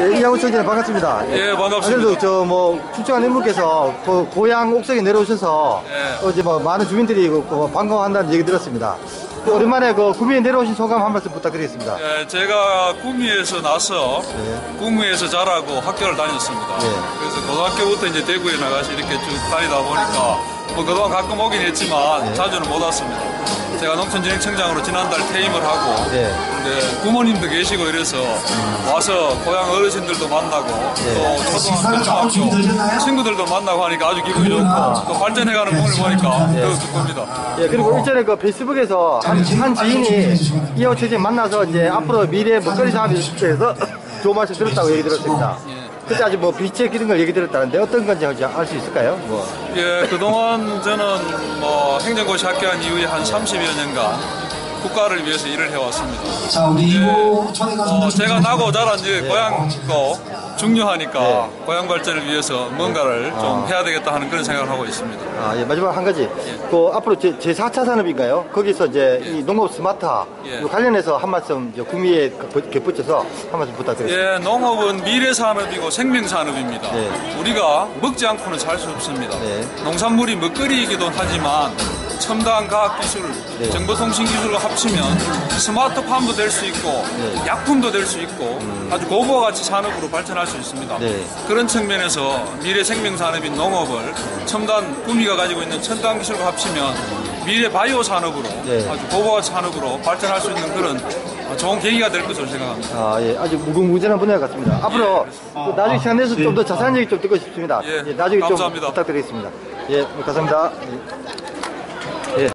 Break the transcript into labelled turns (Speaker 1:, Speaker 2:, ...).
Speaker 1: 예, 이하우 청장 반갑습니다.
Speaker 2: 예, 반갑습니다.
Speaker 1: 그래도 저 뭐 출정한 인물께서 그 고향 옥석에 내려오셔서
Speaker 2: 예.
Speaker 1: 어제 뭐 많은 주민들이 그, 그 반가워한다는 얘기 들었습니다. 그 오랜만에 그 구미에 내려오신 소감 한 말씀 부탁드리겠습니다.
Speaker 2: 예, 제가 구미에서 나서
Speaker 1: 네.
Speaker 2: 구미에서 자라고 학교를 다녔습니다.
Speaker 1: 네.
Speaker 2: 그래서 고등학교부터 이제 대구에 나가서 이렇게 쭉 다니다 보니까 뭐 그동안 가끔 오긴 했지만
Speaker 1: 네.
Speaker 2: 자주는 못 왔습니다. 제가 농촌진흥청장으로 지난달 퇴임을 하고
Speaker 1: 네.
Speaker 2: 근데 부모님도 계시고 이래서 와서 고향 어르신들도 만나고
Speaker 1: 네.
Speaker 2: 또 초등학교, 중학교 친구들도 만나고 하니까 아주 기분이 좋고 또 발전해가는 부분을 보니까
Speaker 1: 네.
Speaker 2: 더 기쁩니다.
Speaker 1: 예, 그리고 일전에 그 페이스북에서 한, 한 지인이 이하우 청장 만나서 이제 앞으로 미래 먹거리 사업에 대해서 좋은 말씀 들었다고 얘기 들었습니다. 그때 아주 뭐 빛의 걸 얘기 들었다는데 어떤 건지 알수 있을까요? 뭐.
Speaker 2: 예, 그동안 저는 뭐 행정고시 합격한 이후에 한 30여 년간 국가를 위해서 일을 해왔습니다.
Speaker 3: 자, 우리 초대 가수.
Speaker 2: 어, 제가 나고 자란 이제 고향도 중요하니까
Speaker 1: 네.
Speaker 2: 고향 발전을 위해서 뭔가를 좀 해야 되겠다 하는 그런 생각을 하고 있습니다.
Speaker 1: 아, 예, 마지막 한 가지. 그 앞으로 제, 제4차 산업인가요? 거기서 이제 이 농업 스마트화
Speaker 2: 예.
Speaker 1: 그 관련해서 한 말씀 이제 구미에 그- 덧붙여서 한 말씀 부탁드리겠습니다.
Speaker 2: 예, 농업은 미래 산업이고 생명 산업입니다.
Speaker 1: 네.
Speaker 2: 우리가 먹지 않고는 살 수 없습니다.
Speaker 1: 네.
Speaker 2: 농산물이 먹거리이기도 하지만 첨단 과학 기술,
Speaker 1: 네.
Speaker 2: 정보통신 기술과 합치면 스마트팜도 될 수 있고
Speaker 1: 네.
Speaker 2: 약품도 될 수 있고 아주 고부와 가치 산업으로 발전할 수 있습니다.
Speaker 1: 네.
Speaker 2: 그런 측면에서 미래 생명 산업인 농업을 첨단 구미가 가지고 있는 첨단 기술과 합치면 미래 바이오 산업으로
Speaker 1: 네.
Speaker 2: 아주 고부와 가치 산업으로 발전할 수 있는 그런 좋은 계기가 될 것으로 생각합니다.
Speaker 1: 아, 예, 아주 무궁무진한 분야 같습니다. 앞으로 또 나중에 시간 내서 좀더 자세한 얘기 좀 듣고 싶습니다.
Speaker 2: 예,
Speaker 1: 나중에 좀
Speaker 2: 감사합니다.
Speaker 1: 부탁드리겠습니다. 예, 감사합니다. 예.